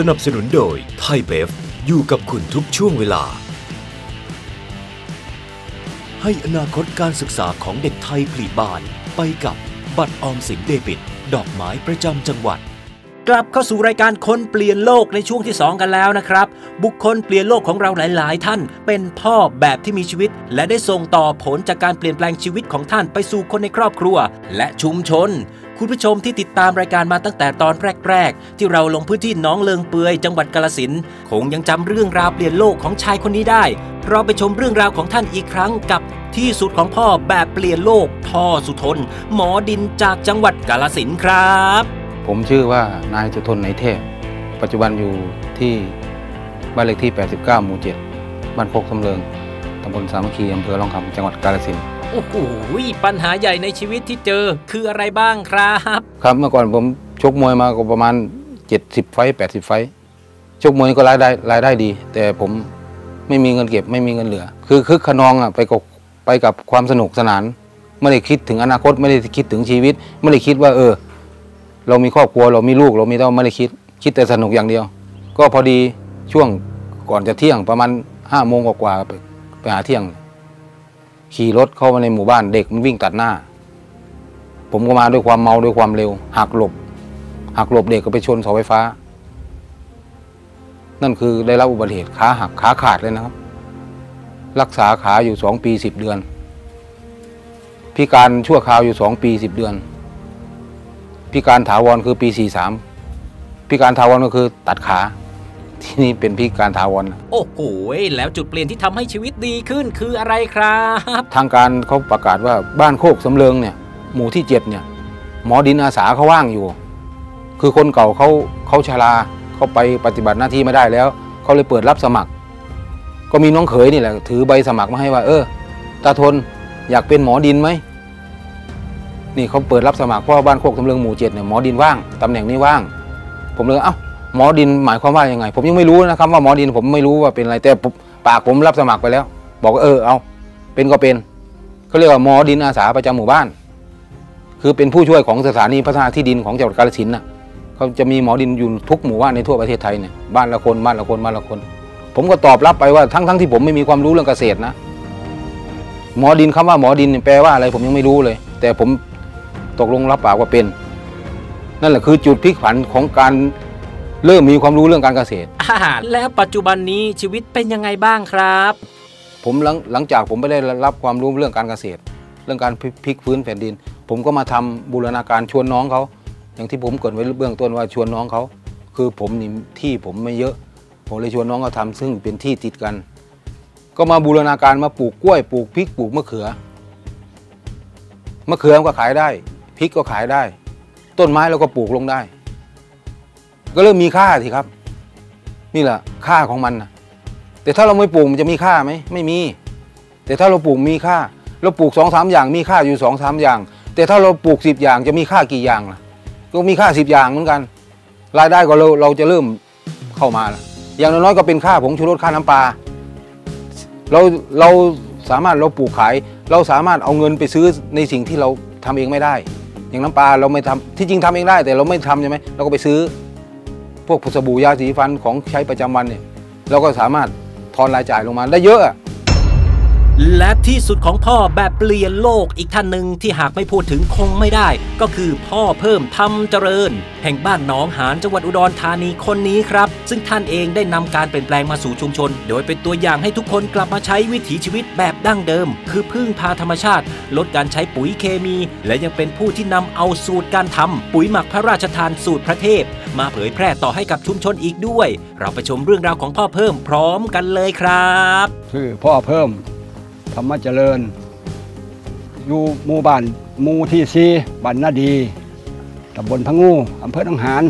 สนับสนุนโดยไทยเบฟอยู่กับคุณทุกช่วงเวลา ให้อนาคตการศึกษาของเด็กไทยผลิบาน ไปกับบัตรออมสินเดบิต ดอกไม้ประจำจังหวัดกลับเข้าสู่รายการคนเปลี่ยนโลกในช่วงที่ 2 กันแล้วนะครับ บุคคลเปลี่ยนโลกของเราหลาย ๆ ท่าน เป็นพ่อแบบที่มีชีวิต และได้ส่งต่อผลจากการเปลี่ยนแปลงชีวิตของท่านไปสู่คนในครอบครัว และชุมชน คุณผู้ชมที่ติดตามรายการมาตั้งแต่ตอนแรก ๆ ที่เราลงพื้นที่น้องเลิงเปือยจังหวัดกาลสินคงยังจำเรื่องราวเปลี่ยนโลกของชายคนนี้ได้ เราไปชมเรื่องราวของท่านอีกครั้งกับที่สุดของพ่อแบบเปลี่ยนโลก พ่อสุทน หมอดินจากจังหวัดกาลสินครับ ผมชื่อว่านายสุทนไนเทพ ปัจจุบันอยู่ที่บ้านเลขที่ 89 หมู่ 7 บ้านโคกสำเริงตำบลสามัคคีอำเภอลองคำจังหวัดกาฬสิน โอ้โหปัญหาใหญ่ในชีวิตที่เจอคืออะไรบ้างครับ ครับเมื่อก่อนผมชกมวยมาก็ประมาณ 70 ไฟต์80 ไฟต์ชกมวยก็รายได้รายได้ดี แต่ผมไม่มีเงินเก็บไม่มีเงินเหลือ คือคึกขนองอะไปกับไปกับความสนุกสนาน ไม่ได้คิดถึงอนาคตไม่ได้คิดถึงชีวิต ไม่ได้คิดว่าเออ เรามีครอบครัวเรามีลูกเรามีเต้าไม่ได้คิด คิดแต่สนุกอย่างเดียว ก็พอดีช่วงก่อนจะเที่ยงประมาณห้าโมงกว่าไปไปหาเที่ยง ขี่รถเข้ามาในหมู่บ้านเด็กมันวิ่งตัดหน้า ผมก็มาด้วยความเมาด้วยความเร็วหักหลบหักหลบเด็กก็ไปชนเสาไฟฟ้า นั่นคือได้รับอุบัติเหตุขาหักขาขาดเลยนะครับ รักษาขาอยู่สองปีสิบเดือน พิการชั่วคราวอยู่สองปีสิบเดือน พิการถาวรคือปีสี่สามพิการถาวรก็คือตัดขา ที่นี่เป็นพิการถาวรนะโอ้โหแล้วจุดเปลี่ยนที่ทำให้ชีวิตดีขึ้นคืออะไรครับ ทางการเขาประกาศว่าบ้านโคกสำเริงเนี่ยหมู่ที่เจ็ดเนี่ยหมอดินอาสาเขาว่างอยู่ คือคนเก่าเขาเขาชราเขาไปปฏิบัติหน้าที่ไม่ได้แล้วเขาเลยเปิดรับสมัคร ก็มีน้องเขยนี่แหละ ถือใบสมัครมาให้ว่า เออตาทนอยากเป็นหมอดินไหมนี่เขาเปิดรับสมัครเพราะว่าบ้านโคกสำเริงหมู่เจ็ดเนี่ยหมอดินว่างตำแหน่งนี้ว่าง ผมเลยเอ้า หมอดินหมายความว่ายังไง ผมยังไม่รู้นะครับว่าหมอดินผมไม่รู้ว่าเป็นอะไรแต่ปากผมรับสมัครไปแล้ว บอกว่าเออเอาเป็นก็เป็นเขาเรียกว่าหมอดินอาสาประจำหมู่บ้าน คือเป็นผู้ช่วยของสถานีพัฒนาที่ดินของจังหวัดกาฬสินธุ์น่ะเขาจะมีหมอดินอยู่ทุกหมู่บ้านในทั่วประเทศไทยเนี่ยบ้านละคนบ้านละคนบ้านละคน ผมก็ตอบรับไปว่าทั้งทั้งที่ผมไม่มีความรู้เรื่องเกษตรนะ หมอดินคำว่าหมอดินแปลว่าอะไรผมยังไม่รู้เลย แต่ผมตกลงรับปากว่าเป็น นั่นแหละคือจุดพลิกผันของการ เริ่มมีความรู้เรื่องการเกษตร อ่าแล้วปัจจุบันนี้ชีวิตเป็นยังไงบ้างครับ ผมหลังหลังจากผมไม่ได้รับความรู้เรื่องการเกษตร เรื่องการพลิกฟื้นแผ่นดิน ผมก็มาทำบูรณาการชวนน้องเขา อย่างที่ผมเกริดไว้เบื้องต้นว่าชวนน้องเขา คือผมนี่ที่ผมไม่เยอะ ผมเลยชวนน้องเขาทำซึ่งเป็นที่ติดกัน ก็มาบูรณาการมาปลูกกล้วยปลูกพริกปลูกมะเขือมะเขือก็ขายได้พริกก็ขายได้ ต้นไม้เราก็ปลูกลงได้ ก็เริ่มมีค่าสิครับ นี่แหละค่าของมันนะแต่ถ้าเราไม่ปลูกมันจะมีค่าไหมไม่มี แต่ถ้าเราปลูกมีค่า เราปลูกสองสามอย่างมีค่าอยู่สองสามอย่าง แต่ถ้าเราปลูกสิบอย่างจะมีค่ากี่อย่างล่ะ ก็มีค่าสิบอย่างเหมือนกัน รายได้ก็เราเราจะเริ่มเข้ามาละอย่างน้อยๆก็เป็นค่าผงชูรสค่าน้ำปลาเราเราสามารถเราปลูกขาย เราสามารถเอาเงินไปซื้อในสิ่งที่เราทำเองไม่ได้ อย่างน้ำปลาเราไม่ทำที่จริงทำเองได้ แต่เราไม่ทำใช่ไหมเราก็ไปซื้อ พวกสบู่ยาสีฟันของใช้ประจำวันเนี่ยเราก็สามารถทอนรายจ่ายลงมาได้เยอะ และที่สุดของพ่อแบบเปลี่ยนโลกอีกท่านหนึ่งที่หากไม่พูดถึงคงไม่ได้ ก็คือพ่อเพิ่มทำเจริญ แห่งบ้านหนองหานจังหวัดอุดรธานีคนนี้ครับ ซึ่งท่านเองได้นำการเปลี่ยนแปลงมาสู่ชุมชน โดยเป็นตัวอย่างให้ทุกคนกลับมาใช้วิถีชีวิตแบบดั้งเดิม คือพึ่งพาธรรมชาติ ลดการใช้ปุ๋ยเคมี และยังเป็นผู้ที่นำเอาสูตรการทำปุ๋ยหมักพระราชทานสูตรพระเทพ มาเผยแพร่ต่อให้กับชุมชนอีกด้วย เราไปชมเรื่องราวของพ่อเพิ่มพร้อมกันเลยครับชื่อพ่อเพิ่ม ธรรมเจริญ อยู่หมู่บ้านหมู่ที่ซีบ้านนาดีตำบลพะงูอำเภอหนองหาน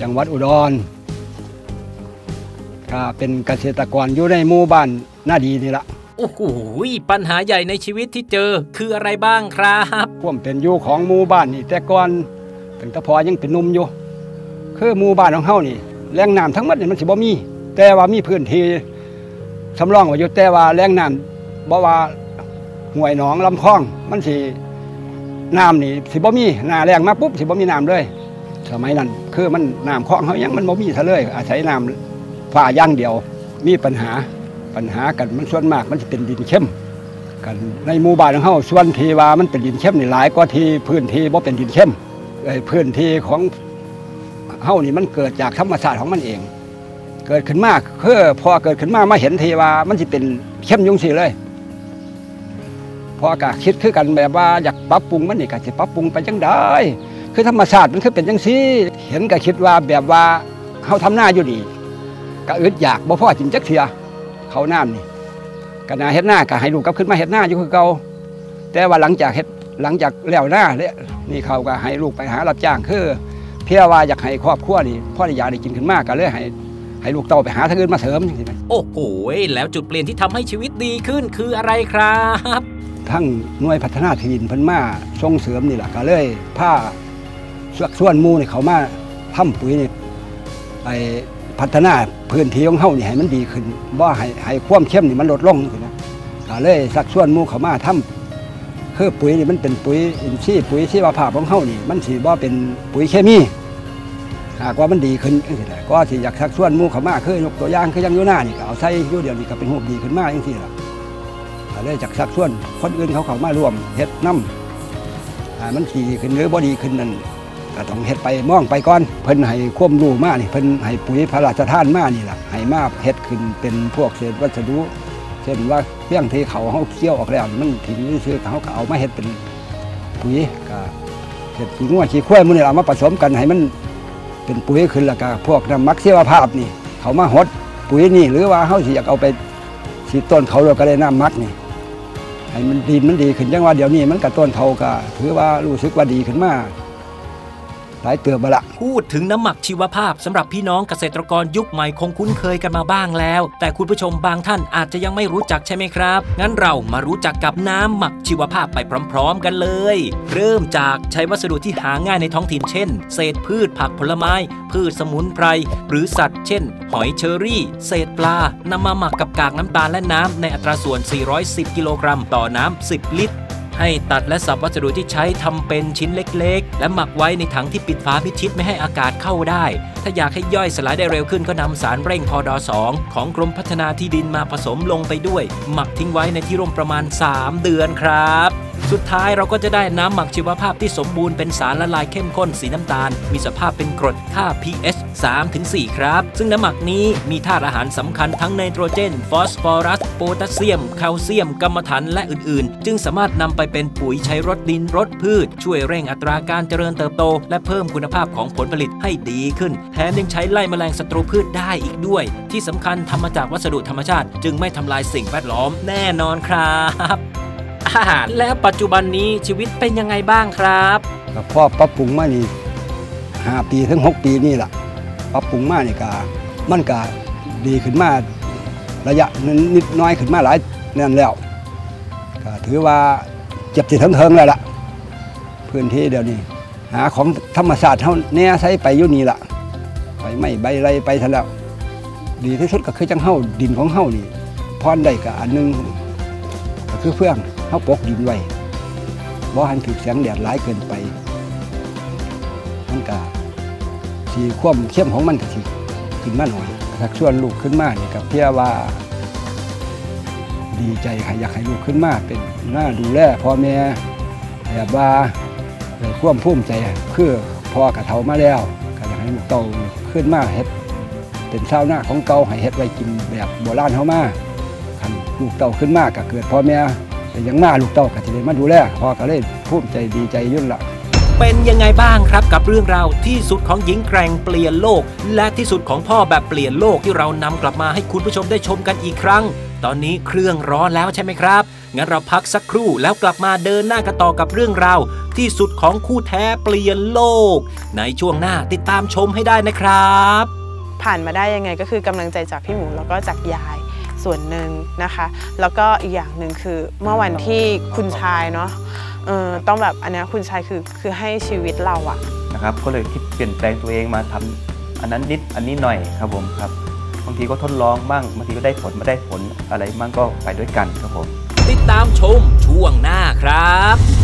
จังหวัดอุดรก็เป็นเกษตรกรอยู่ในหมู่บ้านนาดีนี่ละโอ้โหปัญหาใหญ่ในชีวิตที่เจอคืออะไรบ้างครับความเป็นอยู่ของหมู่บ้านนี่แต่ก่อนตั้งแต่พอยังเป็นหนุ่มอยู่ คือหมู่บ้านของเฮานี่แหล่งน้ำทั้งหมดนี่มันสิบ่มี แต่ว่ามีพื้นที่สำรองไว้อยู่แต่ว่าแหล่งน้ำ บ่ว่าห่วยหนองลำคลอง มันสิน้ำนี่สิบ่มีหน้าแรงมาปุ๊บสิบ่มีน้ำเลยสมัยนั้นคือมันน้ำคลองเขายังมันบ่มีซะเลย อาศัยน้ำฟ้าอย่างเดียว มีปัญหาปัญหากันมันส่วนมากมันจะเป็นดินเข้มกันในหมู่บ้านของเฮาส่วนทีว่ามันเป็นดินเข้มนี่หลายกว่าที่พื้นที่บ่เป็นดินเข้มไอ้พื้นที่ของเฮานี่มันเกิดจากธรรมชาติของมันเอง เกิดขึ้นมากคือพอเกิดขึ้นมามาเห็นทีว่ามันจะเป็นเข้มยุ่งสิเลย พอกะคิดคือกันแบบว่าอยากปรับปรุงมันนี่ก็สิปรับปรุงไปจังได้ คือธรรมชาติมันคือเป็นจังซี่ เห็นก็คิดว่าแบบว่าเฮาทำหน้าอยู่ดีก็อึดอยากบ่พ่อจินจักเทียเขาน้ำนี่ก็นาเฮ็ดหน้าก็ให้ลูกกลับขึ้นมาเฮ็ดหน้าอยู่คือเก่าแต่ว่าหลังจากเฮ็ดหลังจากแล้วหน้าเนี่ยนี่เขาก็ให้ลูกไปหารับจ้างคือ เพื่อว่าอยากให้ครอบครัวนี่พ่อได้อยากได้กินขึ้นมากก็เลยให้ให้ลูกเต้าไปหาทางอื่นมาเสริมจังซี่แหมโอ้โหแล้วจุดเปลี่ยนที่ทำให้ชีวิตดีขึ้นคืออะไรครับ ทั้งหน่วยพัฒนาที่นเพิ่นมาส่งเสริมนี่แหละก็เลยผ้าสวกส่วนมูนี่เขามาทำปุ๋ยนี่ไปพัฒนาพื้นที่ของเฮานี่ให้มันดีขึ้นบ่ให้ให้ความเข้มนี่มันลดลงนะก็เลยสักส่วนมูเขามาทำคือปุ๋ยนี่มันเป็นปุ๋ยอินทรีย์ปุ๋ยชีวภาพของเฮานี่ มันสิบ่เป็นปุ๋ยเคมีหากว่ามันดีขึ้นจังซี่แหละก็สิอยากสักส่วนมูเขามาคือยกตัวอย่างคือยังยูหน้านี่ก็เอาใส่ยูเดียวนี่ก็เป็นรูปดีขึ้นมาจังซี่ล่ะ เลยจากสักส่วน คนอื่นเขาเขามาร่วมเฮ็ดน้ำอ่ามันสีขึ้นหรือบ่ดีขึ้นนั่นก็ต้องเฮ็ดไปมองไปก่อนเพิ่นให้ความรู้มานี่เพิ่นให้ปุ๋ยพระราชทานมานี่ล่ะให้มาเฮ็ดขึ้นเป็นพวกเศษวัสดุเช่นว่าเรื่องที่เขาเขาเคี่ยวออกแล้วมันทิ้งซื่อเขาก็เอามาเฮ็ดเป็นปุ๋ยก็เฮ็ดขี้งัวขี้ควยมื้อนี้เอามาผสมกันให้มันเป็นปุ๋ยขึ้นแล้วก็พวกน้ำมักชีวภาพนี่ เขามาหดปุ๋ยนี่หรือว่าเฮาสิอยากเอาไปสีต้นเขาเราก็ได้น้ำมักนี่ ให้มันดินมันดีขึ้นจังว่าเดี๋ยวนี้มันกระต้นเขาก็ถือว่ารู้สึกว่าดีขึ้นมาก หลายเตือบละ พูดถึงน้ำหมักชีวภาพสำหรับพี่น้องเกษตรกรยุคใหม่คงคุ้นเคยกันมาบ้างแล้ว แต่คุณผู้ชมบางท่านอาจจะยังไม่รู้จักใช่ไหมครับ งั้นเรามารู้จักกับน้ำหมักชีวภาพไปพร้อม ๆ กันเลย เริ่มจากใช้วัสดุที่หาง่ายในท้องถิ่นเช่น เศษพืชผักผลไม้ พืชสมุนไพรหรือสัตว์เช่น หอยเชอรี่ เศษปลานำมาหมักกับกากน้ำตาลและน้ำในอัตราส่วน 410 กิโลกรัม ต่อน้ำ 10 ลิตร ให้ตัดและสับวัสดุที่ใช้ทำเป็นชิ้นเล็กๆ และหมักไว้ในถังที่ปิดฝาพิชิตไม่ให้อากาศเข้าได้ ถ้าอยากให้ย่อยสลายได้เร็วขึ้นก็นำสารเร่งพอดอ2ของกรมพัฒนาที่ดินมาผสมลงไปด้วย หมักทิ้งไว้ในที่ร่มประมาณ 3 เดือนครับ สุดท้ายเราก็จะได้น้ำหมักชีวภาพที่สมบูรณ์เป็นสารละลายเข้มข้นสีน้ำตาล มีสภาพเป็นกรดค่า pH 3-4 ครับ ซึ่งน้ำหมักนี้มีธาตุอาหารสำคัญทั้งไนโตรเจน ฟอสฟอรัส โพแทสเซียม แคลเซียมกัมมันถัน และอื่นๆ จึงสามารถนำไปเป็นปุ๋ยใช้รดดินรดพืช ช่วยเร่งอัตราการเจริญเติบโต และเพิ่มคุณภาพของผลผลิตให้ดีขึ้น แถมยังใช้ไล่แมลงศัตรูพืชได้อีกด้วย ที่สำคัญทำมาจากวัสดุธรรมชาติ จึงไม่ทำลายสิ่งแวดล้อมแน่นอนครับ อ่าแล้วปัจจุบันนี้ชีวิตเป็นยังไงบ้างครับก็พ่อปรับปรุงมานี่ห้าปีถึงหกปีนี่แหละปรับปรุงมานี่ก็มันก็ดีขึ้นมาระยะนิดน้อยขึ้นมาหลายนั่นแล้วก็ถือว่าเจ็บสิทั้งเทิงแล้วล่ะ พื้นที่เดี๋ยวนี้ หาของธรรมศาสตร์เท่าแน่ใช้ไปยู่นี่ล่ะไปไม่ใบไรไปซะแล้ว ดีที่สุดก็คือจังเฮ้าดินของเฮ้านี่พรได้ก็อันหนึงก็คือเฟื่อง เขาปกดินไว้บ่ให้ถูกแสงแดดหลายเกินไป มันก็สีควมเข้มของมันก็สิขึ้นมาหน่อยถ้าชวนลูกขึ้นมาเนี่ยก็เพื่อว่า ดีใจค่ะอยากให้ลูกขึ้นมาเป็นหน้าดูแลพ่อแม่แบบว่าเกิดความภูมิใจคือพ่อกระเทามาแล้วก็อยากให้ลูกเต่าขึ้นมาเฮ็ดเป็นชาวนาของเก่าให้เฮ็ดไว้กินแบบโบราณเฮามาคันลูกเต้าขึ้นมากก็เกิดพ่อแม่ ยังมาลูกเต้าก็จะได้มาดูแลพ่อก็เลยภูมิใจดีใจยุ่นละเป็นยังไงบ้างครับกับเรื่องราวที่สุดของหญิงแกร่งเปลี่ยนโลก และที่สุดของพ่อแบบเปลี่ยนโลกที่เรานำกลับมาให้คุณผู้ชมได้ชมกันอีกครั้ง ตอนนี้เครื่องร้อนแล้วใช่ไหมครับ งั้นเราพักสักครู่แล้วกลับมาเดินหน้ากันต่อกับเรื่องราวที่สุดของคู่แท้เปลี่ยนโลก ในช่วงหน้าติดตามชมให้ได้นะครับ ผ่านมาได้ยังไงก็คือกำลังใจจากพี่หมูแล้วก็จากยาย ส่วนหนึ่งนะคะ แล้วก็อีกอย่างหนึ่งคือเมื่อวันที่คุณชายเนาะเออต้องแบบอันเนี้ยคุณชายคือคือให้ชีวิตเราอะนะครับก็เลยคิดเปลี่ยนแปลงตัวเองมาทำอันนั้นนิดอันนี้หน่อยครับผมครับบางทีก็ทดลองบ้างบางทีก็ได้ผลไม่ได้ผลอะไรบ้างก็ไปด้วยกันครับผมติดตามชมช่วงหน้าครับ